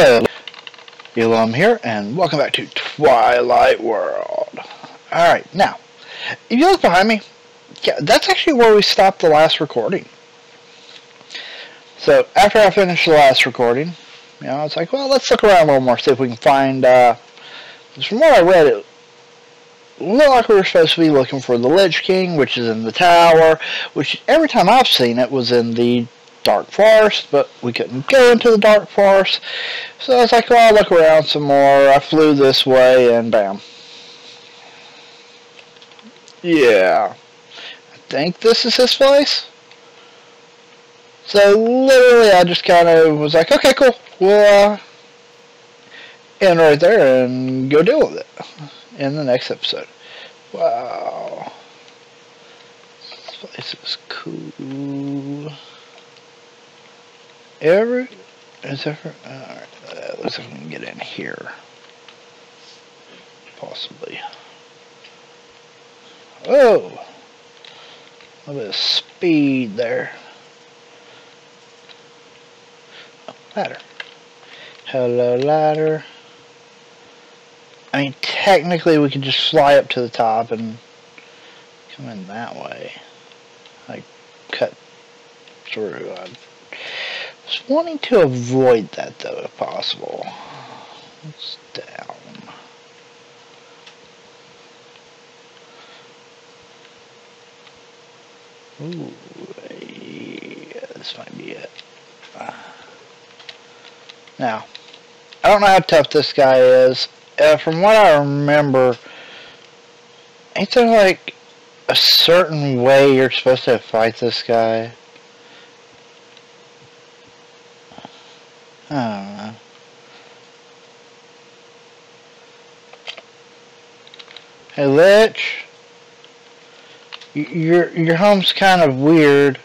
Hello, Elohem here, and welcome back to Twilight World. Alright, now, if you look behind me, yeah, that's actually where we stopped the last recording. So, after I finished the last recording, you know, it's like, well, let's look around a little more, see if we can find, uh, from what I read, it looked like we were supposed to be looking for the Lich King, which is in the tower, which every time I've seen it was in the Dark Forest, but we couldn't go into the Dark Forest. So I was like, well, I'll look around some more. I flew this way, and bam. Yeah. I think this is his place. So literally, I just kind of was like, okay, cool. We'll uh, end right there and go deal with it in the next episode. Wow. This place is cool. Ever is ever alright, uh, let's see if we can get in here. Possibly. Oh! A little bit of speed there. Oh, ladder. Hello, ladder. I mean, technically we could just fly up to the top and come in that way. Like, cut through. I was wanting to avoid that, though, if possible. It's down. Ooh, yeah, this might be it. Now, I don't know how tough this guy is. Uh, from what I remember, ain't there like a certain way you're supposed to fight this guy? I. Hey, Lich. Your your home's kind of weird.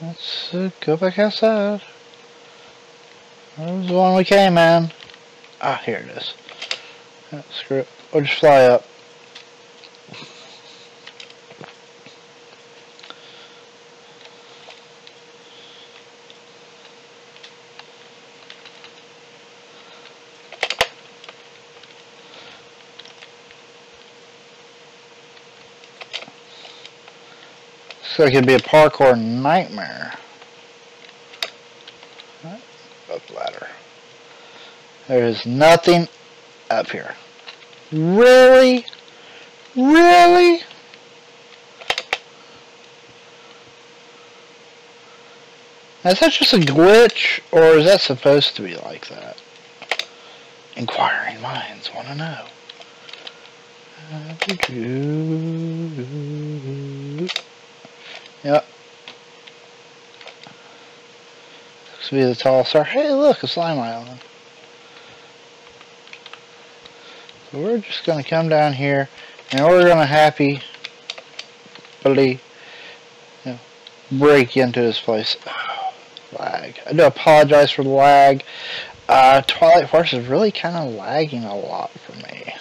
Let's uh, go back outside. That was the one we came in. Ah, here it is. Screw it. We'll just fly up. Looks like it'd be a parkour nightmare. Up ladder. There is nothing up here. Really? Really? Is that just a glitch, or is that supposed to be like that? Inquiring minds want to know. Uh, Yep. Looks to be the tall star. Hey, look, a slime island. So we're just going to come down here, and we're going to happy, you know, break into this place. Oh, lag. I do apologize for the lag. Uh, Twilight Forest is really kind of lagging a lot for me.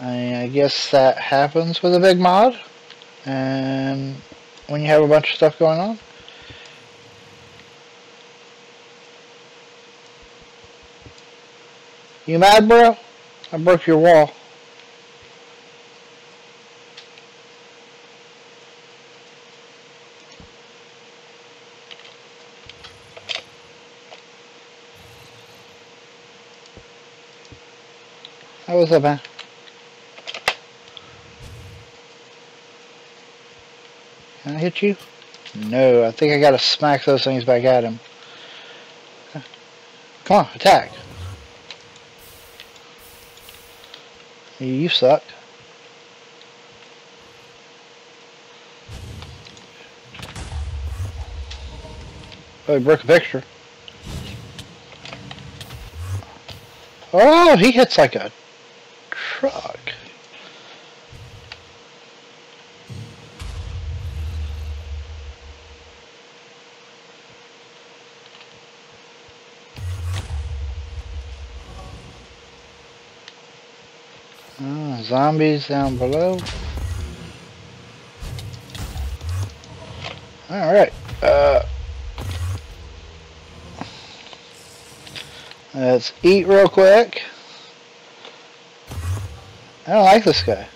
I, I guess that happens with a big mod and when you have a bunch of stuff going on. You mad, bro? I broke your wall. How was that, man? Can I hit you? No, I think I gotta smack those things back at him. Come on, attack. You suck. Oh, he broke a picture. Oh, he hits like a truck. Zombies down below. Alright. Uh, let's eat real quick. I don't like this guy.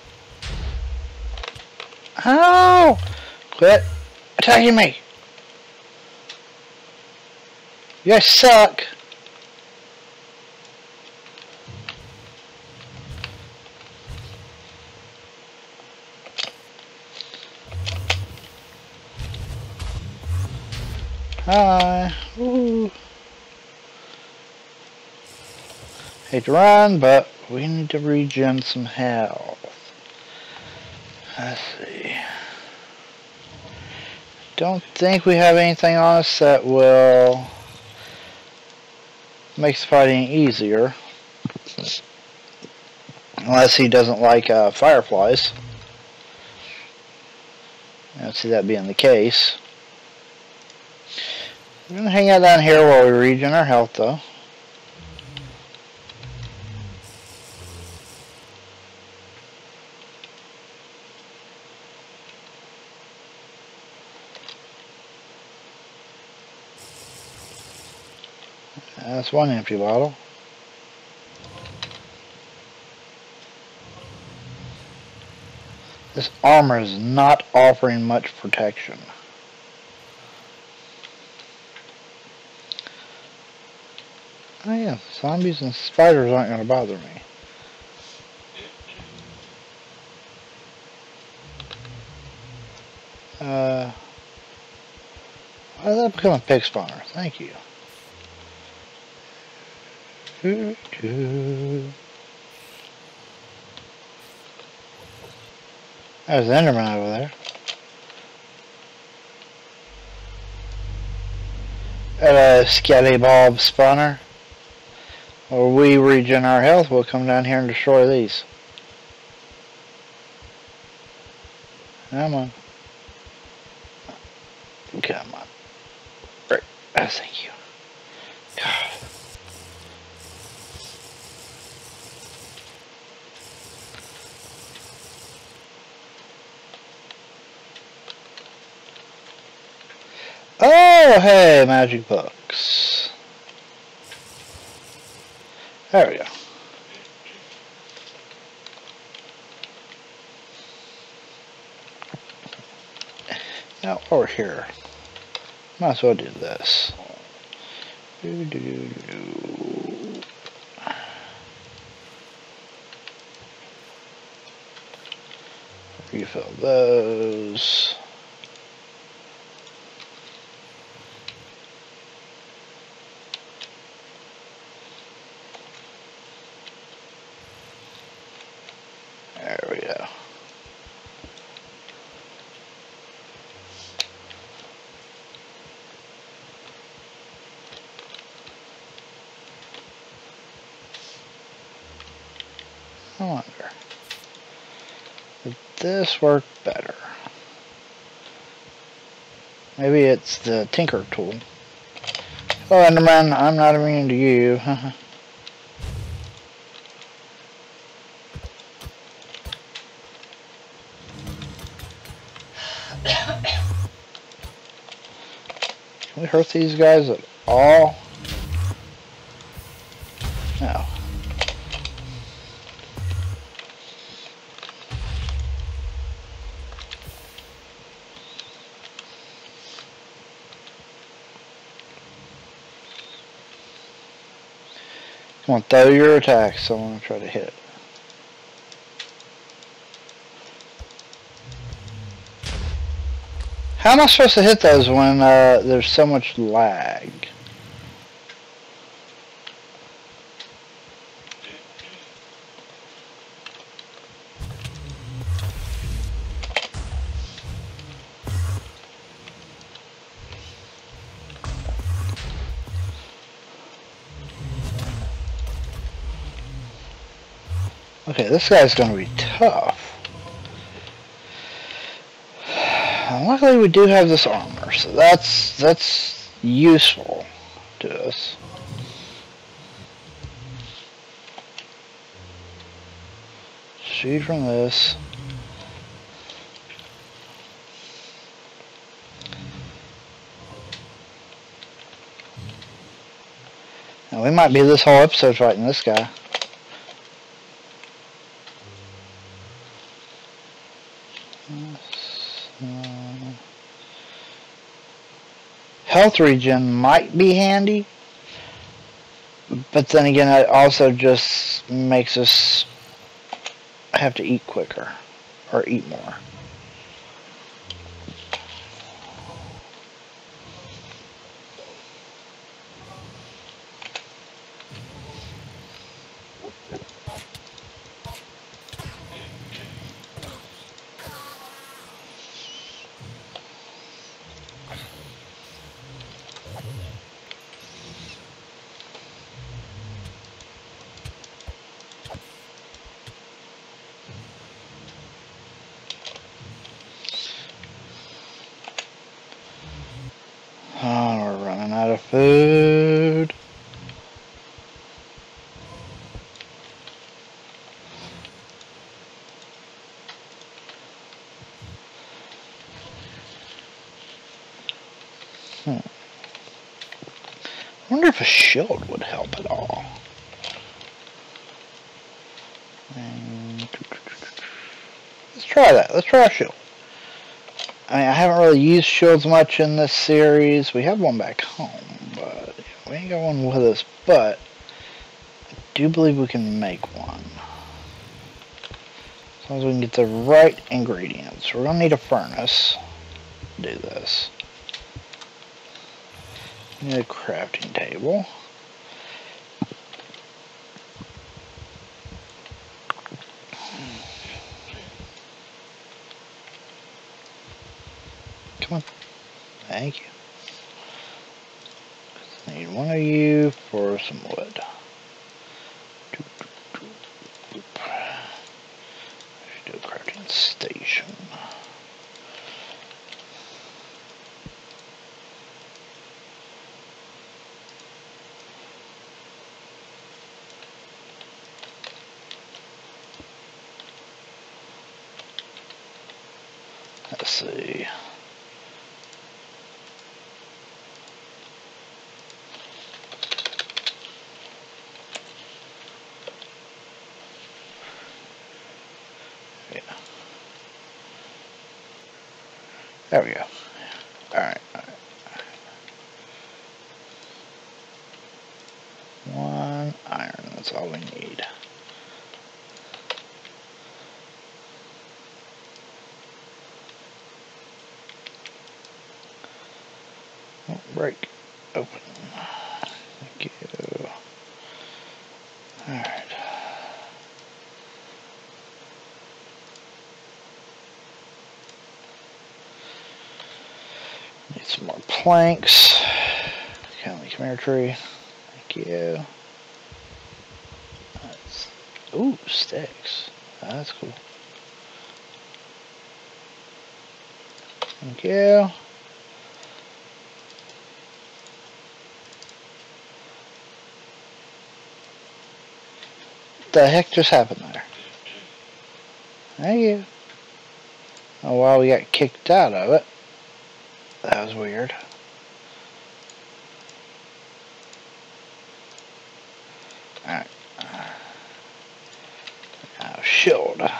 Oh! Quit attacking me! You guys suck! Hate to run, but we need to regen some health. Let's see. Don't think we have anything on us that will makes fighting easier. Unless he doesn't like uh, fireflies. I don't see that being the case. We're going to hang out down here while we regen our health though. That's one empty bottle. This armor is not offering much protection. Oh yeah, zombies and spiders aren't going to bother me. Uh, why did that become a pig spawner? Thank you. There's Enderman over there. At a Scallywog spawner. Or we regen our health, we'll come down here and destroy these. Come on. Come on. Right. Oh, thank you. God. Oh, hey, magic books. There we go. Now over here, might as well do this. Do, do, do, Refill those. I wonder. Would this work better? Maybe it's the Tinker tool. Oh, Enderman, I'm not immune to you. hurt these guys at all? No. Come on, throw your attacks. I want to try to hit. How am I supposed to hit those when uh, there's so much lag? Okay, this guy's going to be tough. luckily we do have this armor, so that's that's useful to us. Shoot from this. Now we might be this whole episode fighting this guy. Health regen might be handy, but then again, it also just makes us have to eat quicker or eat more. Food. Hmm. I wonder if a shield would help at all. let's try that. Let's try a shield. I mean, I haven't really used shields much in this series. We have one back home. But we ain't got one with us, but I do believe we can make one. As long as we can get the right ingredients. We're going to need a furnace to do this. Need a crafting table. Come on. Thank you. Need one of you for some wood. Do a crafting station. Let's see. There we go. Alright, alright. One iron, that's all we need. Oh, break. Open. Thank you. Alright. Need some more planks. Come here, tree. Thank you. That's, ooh, sticks. That's cool. Thank you. The heck just happened there? Thank you. Oh, well, we got kicked out of it. That was weird. Alright. Now, shield.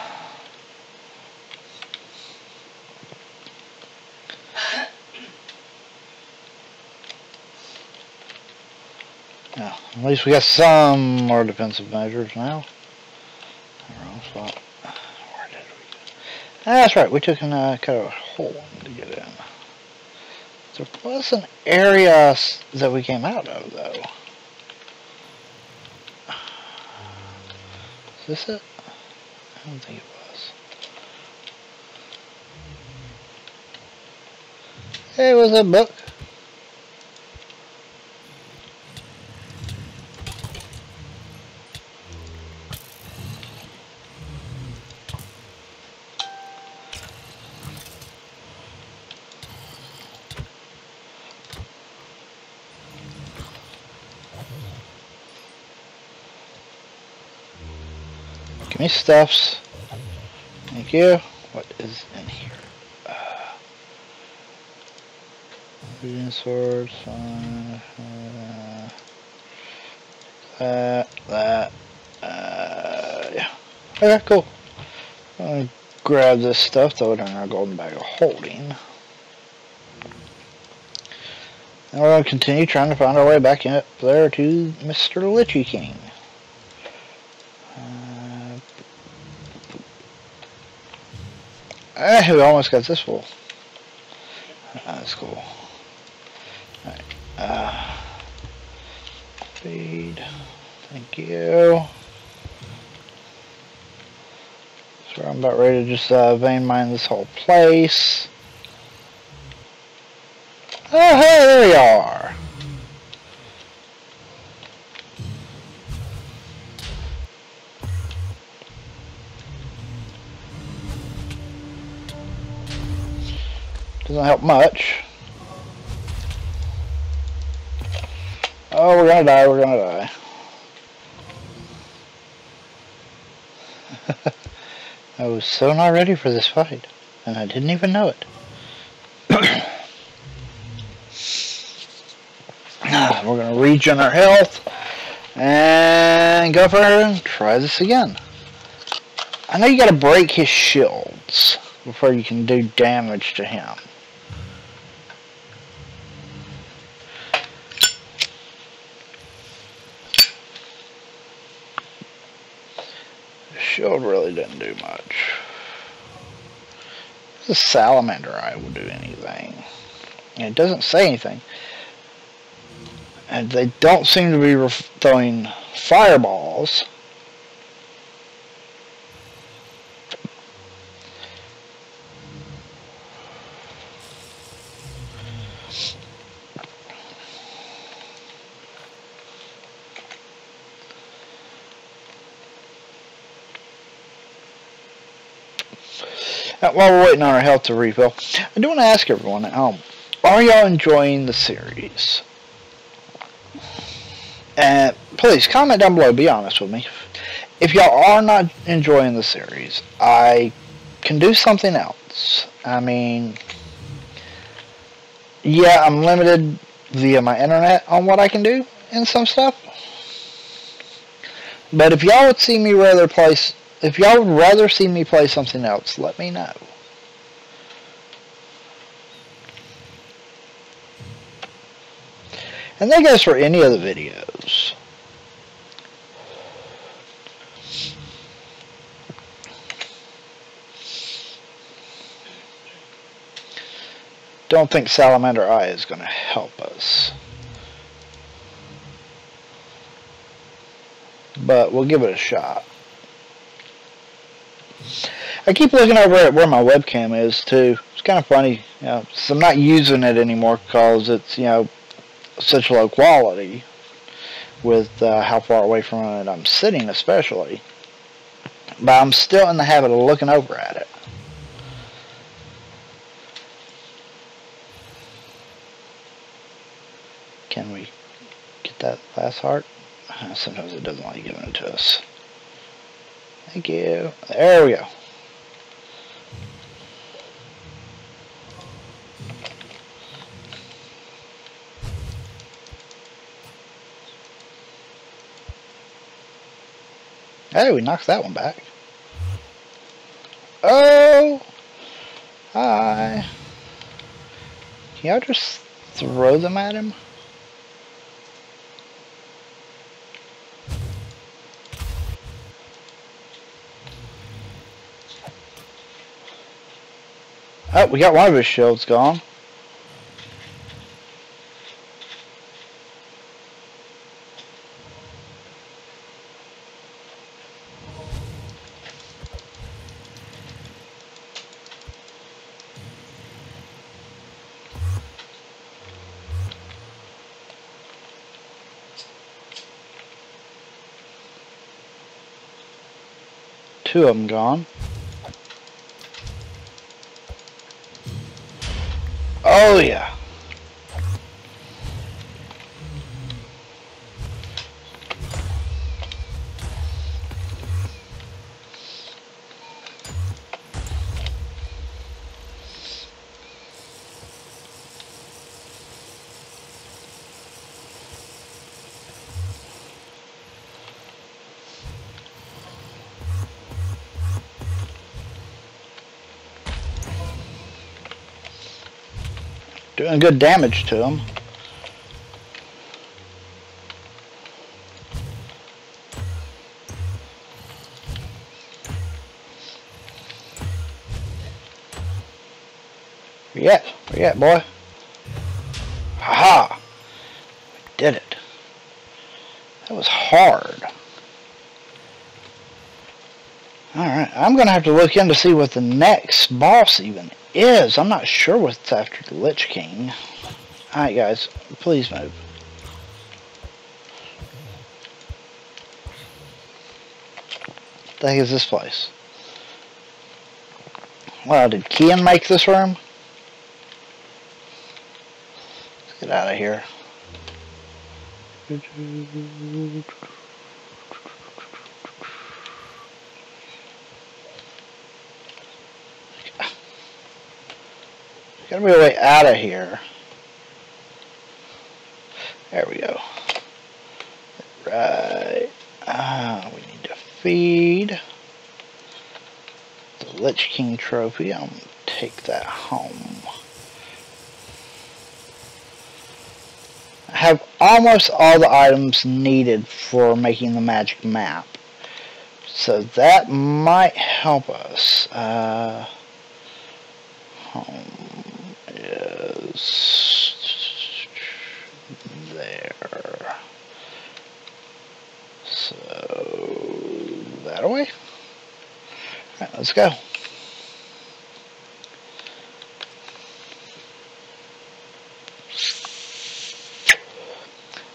Now, at least we got some more defensive measures now. Wrong spot. Where did we? That's right, we took and uh, cut a hole to get in. There was an area that we came out of, though. Is this it? I don't think it was. Hey, was a book? Me stuffs. Thank you. What is in here? Uh, swords. Uh, uh, that, that, uh, yeah. Okay, cool. I'll grab this stuff, throw it in our golden bag of holding. And we're going to continue trying to find our way back up there to Mr. Lich King. Uh, we almost got this full. That's cool. Alright. Uh, feed. Thank you. So I'm about ready to just uh, vein mine this whole place. Oh, hey, there you are. Help much. Oh, we're gonna die, we're gonna die. I was so not ready for this fight, and I didn't even know it. we're to regen our health and go for it, and try this again. I know you got to break his shields before you can do damage to him. Shield really didn't do much. The salamander eye will do anything. And it doesn't say anything. And they don't seem to be throwing fireballs. While we're waiting on our health to refill, I do want to ask everyone at home, are y'all enjoying the series? And please comment down below, be honest with me. If y'all are not enjoying the series, I can do something else. I mean, yeah, I'm limited via my internet on what I can do and some stuff. But if y'all would see me rather place if y'all would rather see me play something else, let me know. And that goes for any of the videos. Don't think Salamander Eye is going to help us. But we'll give it a shot. I keep looking over at where my webcam is too. It's kind of funny, you know, so I'm not using it anymore because it's, you know, such low quality with uh, how far away from it I'm sitting especially. But I'm still in the habit of looking over at it. Can we get that last heart? Sometimes it doesn't like giving it to us. Thank you. There we go. Hey, we knocked that one back. Oh! Hi. Can y'all just throw them at him? Oh, we got one of his shields gone. two of them gone. Oh yeah. Doing good damage to him. At? Where you at, boy? Haha! We did it. That was hard. Alright, I'm going to have to look in to see what the next boss even is. I'm not sure what's after the Lich King. Alright guys, please move. the heck is this place? Well, did Kian make this room? Let's get out of here. Gotta be a way out of here. There we go. Right. Ah, we need to feed the Lich King trophy. I'm going to take that home. I have almost all the items needed for making the magic map. So that might help us. Uh, home there. So that away. Alright, let's go.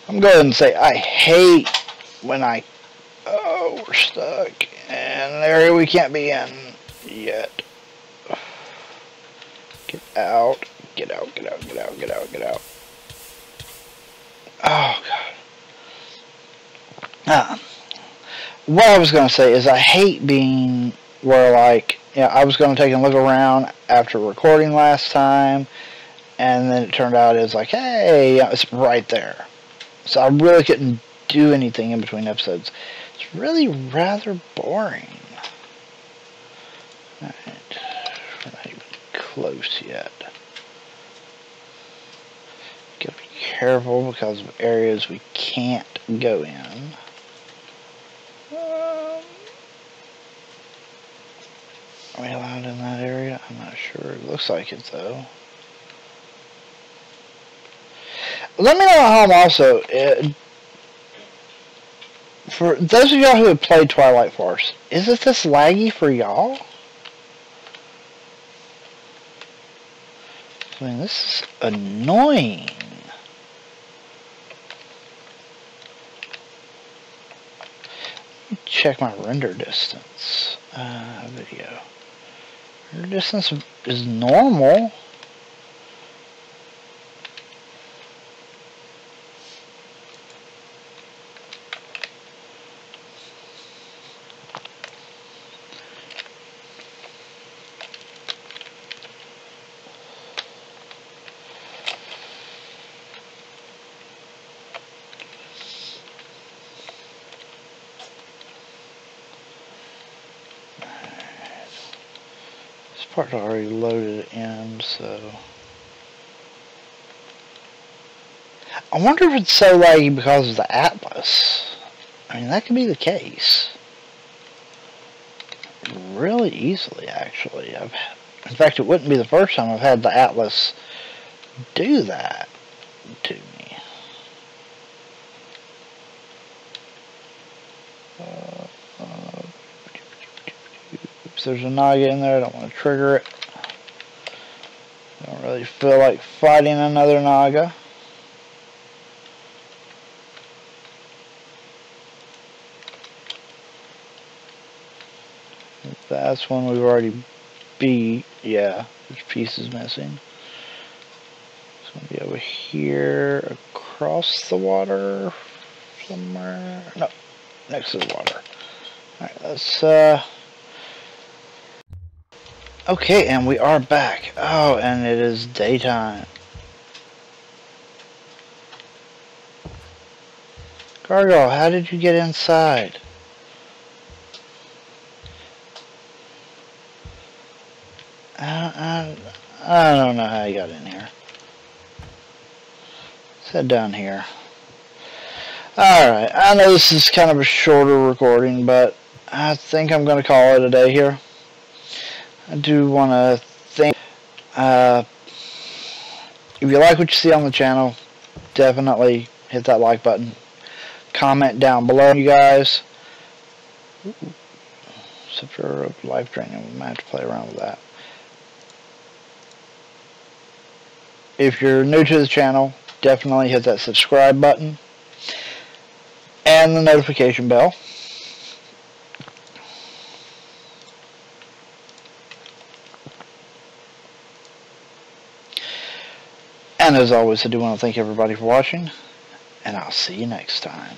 I'm going to say I hate when I oh we're stuck and there we can't be in yet. Get out. Get out, get out, get out, get out, get out. Oh, God. Ah. What I was going to say is I hate being where, like, you know, I was going to take a look around after recording last time, and then it turned out it was like, hey, it's right there. So I really couldn't do anything in between episodes. It's really rather boring. Alright. We're not even close yet. Gotta be careful because of areas we can't go in. Um, are we allowed in that area? I'm not sure. It looks like it though. Let me know at home also. It, for those of y'all who have played Twilight Forest, is it this laggy for y'all? I mean, this is annoying. Check my render distance. Uh, video. Render distance is normal. Part's already loaded in, so... I wonder if it's so laggy because of the Atlas. I mean, that could be the case. Really easily, actually. I've, in fact, it wouldn't be the first time I've had the Atlas do that to me. Uh, uh, Oops, there's a Naga in there. I don't want to trigger it. I Don't really feel like fighting another Naga. That's one we've already beat. Yeah, there's pieces missing. It's going to be over here, across the water, somewhere. No, next to the water. Alright, let's, uh... Okay, and we are back. Oh, and it is daytime. Gargoyle, how did you get inside? I, I, I don't know how you got in here. Head down here. Alright, I know this is kind of a shorter recording, but I think I'm going to call it a day here. I do want to thank, uh, if you like what you see on the channel, definitely hit that like button. Comment down below, you guys. For life training, we might have to play around with that. If you're new to the channel, definitely hit that subscribe button and the notification bell. And as always, I do want to thank everybody for watching, and I'll see you next time.